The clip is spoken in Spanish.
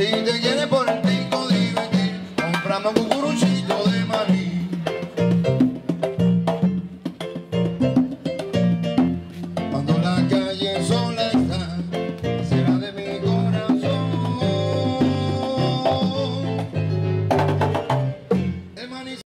Si te quiere por el pico, divertir, compramos un cucuruchito